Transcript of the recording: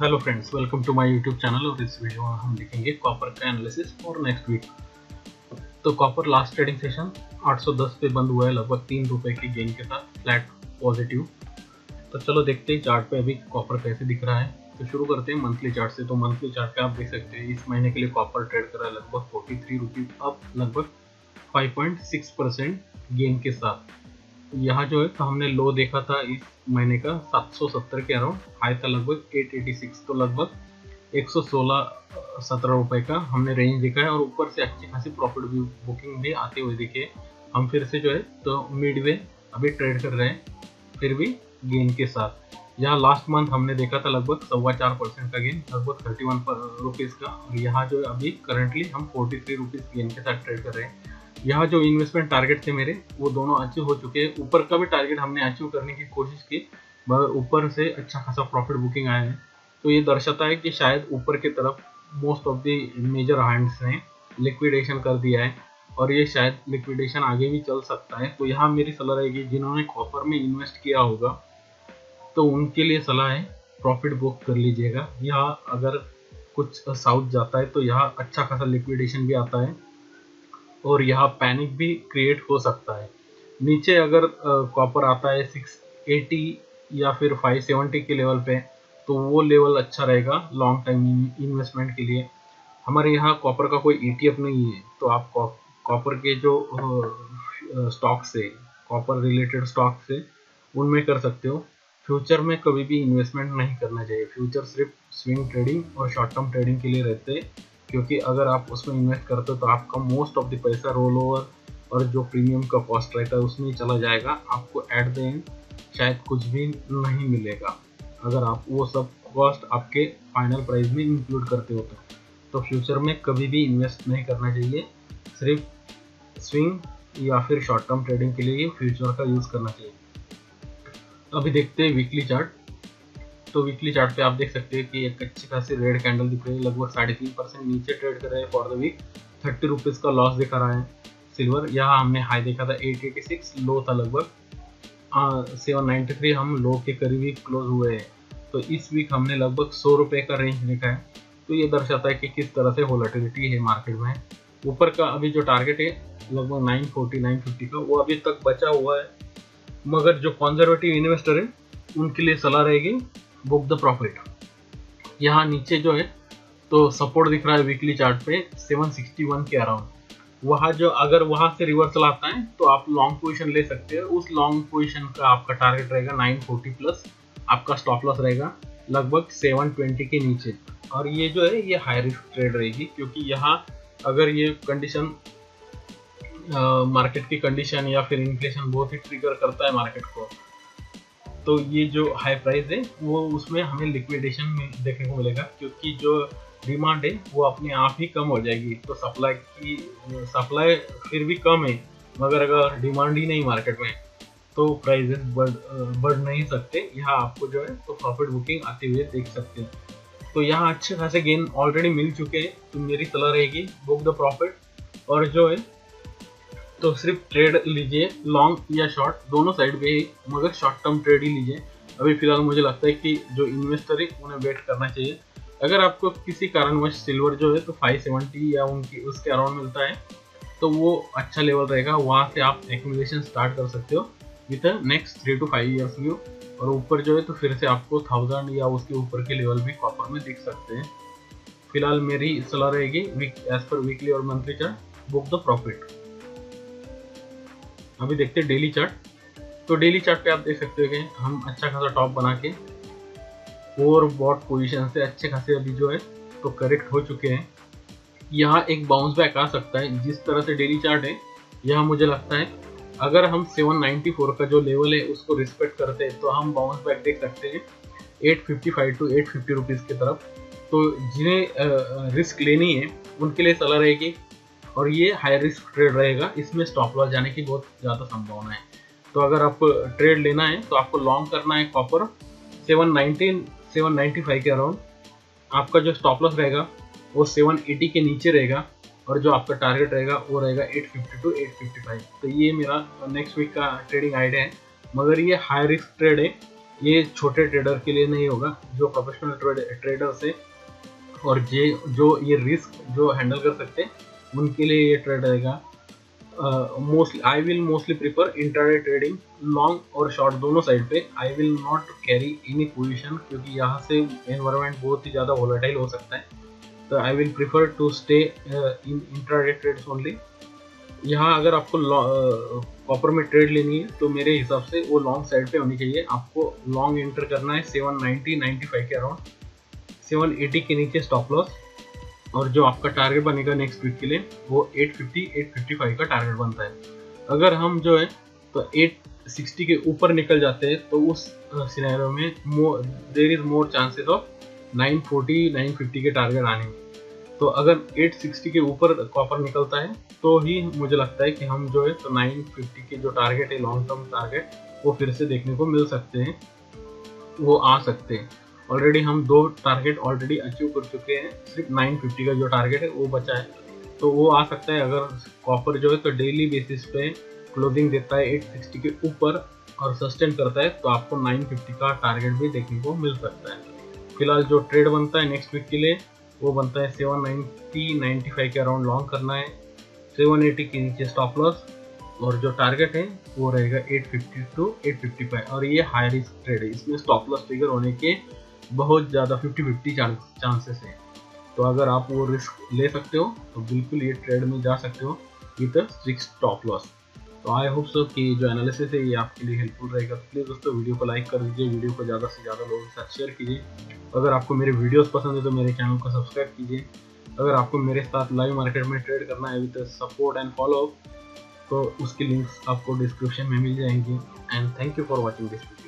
Hello friends welcome to my YouTube channel और इस video में हम देखेंगे कॉपर का एनालिसिस फॉर नेक्स्ट वीक तो कॉपर लास्ट ट्रेडिंग सेशन 810 पे बंद हुआ है, लगभग तीन रुपए की गेन के साथ फ्लैट पॉजिटिव तो चलो देखते हैं चार्ट पे अभी कॉपर कैसे दिख रहा है। तो शुरू करते हैं मंथली चार्ट से। तो मंथली चार्ट पे आप देख सकते हैं, इस महीने के लिए कॉपर ट्रेड कर रहा है लगभग फोर्टी थ्री रुपीज़ अब लगभग five point six percent gain के साथ। यहाँ जो है हमने लो देखा था इस महीने का 770 के अराउंड। हाई था लगभग 886 तो लगभग 116 सत्रह रुपए का हमने रेंज देखा है। और ऊपर से अच्छी खासी प्रॉफिट भी बुकिंग भी आते हुए दिखे हम फिर से जो है तो मिड वे अभी ट्रेड कर रहे हैं, फिर भी गेन के साथ। यहाँ लास्ट मंथ हमने देखा था लगभग सवा चार परसेंट का गेन लगभग थर्टी वन रुपीज़ का। और यहाँ जो है, अभी करंटली हम फोर्टी थ्री रुपीज़ गेन के साथ ट्रेड कर रहे हैं। यहाँ जो इन्वेस्टमेंट टारगेट थे मेरे, वो दोनों अचीव हो चुके हैं। ऊपर का भी टारगेट हमने अचीव करने की कोशिश की, मगर ऊपर से अच्छा खासा प्रॉफिट बुकिंग आया है। तो ये दर्शाता है कि शायद ऊपर की तरफ़ most of the major hands ने लिक्विडेशन कर दिया है, और ये शायद लिक्विडेशन आगे भी चल सकता है। तो यहाँ मेरी सलाह रहेगी, जिन्होंने कॉपर में इन्वेस्ट किया होगा तो उनके लिए सलाह है प्रॉफिट बुक कर लीजिएगा। यहाँ अगर कुछ साउथ जाता है तो यहाँ अच्छा खासा लिक्विडेशन भी आता है। और यहाँ पैनिक भी क्रिएट हो सकता है। नीचे अगर कॉपर आता है 680 या फिर 570 के लेवल पे तो वो लेवल अच्छा रहेगा लॉन्ग टाइम इन्वेस्टमेंट के लिए। हमारे यहाँ कॉपर का कोई ईटीएफ नहीं है तो आप कॉपर के जो स्टॉक से कॉपर रिलेटेड स्टॉक से उनमें कर सकते हो। फ्यूचर में कभी भी इन्वेस्टमेंट नहीं करना चाहिए। फ्यूचर सिर्फ़ स्विंग ट्रेडिंग और शॉर्ट टर्म ट्रेडिंग के लिए रहते। हैं क्योंकि अगर आप उसमें इन्वेस्ट करते हो तो आपका मोस्ट ऑफ़ द पैसा रोल ओवर और जो प्रीमियम का कॉस्ट रहता है उसमें चला जाएगा। आपको एट द एंड शायद कुछ भी नहीं मिलेगा। अगर आप वो सब कॉस्ट आपके फाइनल प्राइस में इंक्लूड करते हो तो। तो फ्यूचर में कभी भी इन्वेस्ट नहीं करना चाहिए। सिर्फ़ स्विंग या फिर शॉर्ट टर्म ट्रेडिंग के लिए फ्यूचर का यूज़ करना चाहिए। अभी देखते हैं वीकली चार्ट तो वीकली चार्ट पे आप देख सकते हैं कि एक अच्छी खासी रेड कैंडल दिख रही है, लगभग साढ़े तीन परसेंट नीचे ट्रेड कर रहे हैं for the week thirty rupees का लॉस दिखा रहा है सिल्वर यहाँ हमने हाई देखा था एट एटी सिक्स लो था लगभग। सेवन नाइन्टी थ्री हम लो के करीब ही क्लोज हुए हैं। तो इस वीक हमने लगभग सौ रुपये का रेंज देखा है। तो ये दर्शाता है कि किस तरह से वोलेटिलिटी है मार्केट में। ऊपर का अभी जो टारगेट है, लगभग नाइन फोर्टी नाइन फिफ्टी का, वो अभी तक बचा हुआ है। मगर जो कॉन्जर्वेटिव इन्वेस्टर है, उनके लिए सलाह रहेगी बुक द प्रॉफिट यहाँ नीचे जो है तो सपोर्ट दिख रहा है वीकली चार्ट पे 761 के अराउंड वहाँ जो, अगर वहाँ से रिवर्सल आता है तो आप लॉन्ग पोजीशन ले सकते हैं। उस लॉन्ग पोजीशन का आपका टारगेट रहेगा 940 प्लस आपका स्टॉप लॉस रहेगा लगभग 720 के नीचे। और ये जो है, ये हाई रिस्क ट्रेड रहेगी, क्योंकि यहाँ अगर ये कंडीशन मार्केट की कंडीशन या फिर इन्फ्लेशन बहुत ही ट्रिगर करता है मार्केट को तो ये जो हाई प्राइस है, वो उसमें हमें लिक्विडेशन में देखने को मिलेगा, क्योंकि जो डिमांड है, वो अपने आप ही कम हो जाएगी। तो सप्लाई की सप्लाई फिर भी कम है, मगर अगर डिमांड ही नहीं मार्केट में तो प्राइजेस बढ़ बढ़ नहीं सकते। यहाँ आपको जो है तो प्रॉफिट बुकिंग आते हुए देख सकते हैं। तो यहाँ अच्छे खासे गेन ऑलरेडी मिल चुके हैं। तो मेरी सलाह रहेगी बुक द प्रॉफिट और जो है तो सिर्फ़ ट्रेड लीजिए लॉन्ग या शॉर्ट दोनों साइड पे ही, मगर शॉर्ट टर्म ट्रेड ही लीजिए। अभी फ़िलहाल मुझे लगता है कि जो इन्वेस्टर है, उन्हें वेट करना चाहिए। अगर आपको किसी कारणवश सिल्वर जो है तो 570 या उनकी, उसके अराउंड मिलता है तो वो अच्छा लेवल रहेगा। वहाँ से आप एक्मुलेशन स्टार्ट कर सकते हो with next three to five years view और ऊपर जो है तो फिर से आपको थाउज़ेंड या उसके ऊपर के लेवल भी कॉपर में दिख सकते हैं। फ़िलहाल मेरी सलाह रहेगी वीक एज पर वीकली और monthly chart book the profit अभी देखते हैं डेली चार्ट तो डेली चार्ट पे आप देख सकते हो कि हम अच्छा खासा टॉप बना के ओवर बॉट पोजिशन से अच्छे खासे अभी जो है तो करेक्ट हो चुके हैं। यहाँ एक बाउंस बैक आ सकता है। जिस तरह से डेली चार्ट है, यह मुझे लगता है अगर हम 794 का जो लेवल है, उसको रिस्पेक्ट करते हैं तो हम बाउंस बैक देख सकते हैं 855 टू 850 रुपीज़ की तरफ़। तो जिन्हें रिस्क लेनी है, उनके लिए सलाह रहेगी और ये हाई रिस्क ट्रेड रहेगा। इसमें स्टॉप लॉस जाने की बहुत ज़्यादा संभावना है। तो अगर आपको ट्रेड लेना है तो आपको लॉन्ग करना है कॉपर 719 795 के अराउंड आपका जो स्टॉप लॉस रहेगा, वो 780 के नीचे रहेगा और जो आपका टारगेट रहेगा, वो रहेगा 850 टू 855 तो ये मेरा नेक्स्ट वीक का ट्रेडिंग आइडिया है। मगर ये हाई रिस्क ट्रेड है। ये छोटे ट्रेडर के लिए नहीं होगा, जो प्रोफेशनल ट्रेडर्स है और जे जो ये रिस्क जो हैंडल कर सकते हैं उनके लिए ये ट्रेड रहेगा mostly I will mostly prefer intraday trading long और शॉर्ट दोनों साइड पे। I will not carry any position क्योंकि यहाँ से एनवायरनमेंट बहुत ही ज़्यादा वोलेटाइल हो सकता है। तो I will prefer to stay in intraday trades only यहाँ अगर आपको कॉपर में ट्रेड लेनी है तो मेरे हिसाब से वो लॉन्ग साइड पे होनी चाहिए। आपको लॉन्ग एंटर करना है 790 95 के अराउंड 780 के नीचे स्टॉप लॉस और जो आपका टारगेट बनेगा नेक्स्ट वीक के लिए, वो 850 855 का टारगेट बनता है। अगर हम जो है तो 860 के ऊपर निकल जाते हैं तो उस सिनेरियो में more there is more chances of 940 950 के टारगेट आने में। तो अगर 860 के ऊपर कॉपर निकलता है तो ही मुझे लगता है कि हम जो है तो 950 के जो टारगेट है लॉन्ग टर्म टारगेट वो फिर से देखने को मिल सकते हैं, वो आ सकते हैं। ऑलरेडी हम दो टारगेट ऑलरेडी अचीव कर चुके हैं। सिर्फ़ 950 का जो टारगेट है, वो बचा है। तो वो आ सकता है अगर कॉपर जो है तो डेली बेसिस पे क्लोजिंग देता है 860 के ऊपर और सस्टेन करता है तो आपको 950 का टारगेट भी देखने को मिल सकता है। फ़िलहाल जो ट्रेड बनता है नेक्स्ट वीक के लिए, वो बनता है 790 95 के अराउंड लॉन्ग करना है। 780 के नीचे स्टॉप लॉस और जो टारगेट है, वो रहेगा 850 टू 855 और ये हाई रिस्क ट्रेड है। इसमें स्टॉप लॉस फिगर होने के बहुत ज़्यादा फिफ्टी फिफ्टी चांसेस हैं। तो अगर आप वो रिस्क ले सकते हो तो बिल्कुल ये ट्रेड में जा सकते हो विद सिक्स टॉप लॉस तो आई होप सो कि जो एनालिसिस है, ये आपके लिए हेल्पफुल रहेगा। तो प्लीज़ दोस्तों वीडियो को लाइक कर दीजिए वीडियो को ज़्यादा से ज़्यादा लोगों के साथ शेयर कीजिए। अगर आपको मेरे वीडियोस पसंद है तो मेरे चैनल को सब्सक्राइब कीजिए। अगर आपको मेरे साथ लाइव मार्केट में ट्रेड करना है विद सपोर्ट एंड फॉलो तो उसकी लिंक्स आपको डिस्क्रिप्शन में मिल जाएँगी। And thank you for watching this video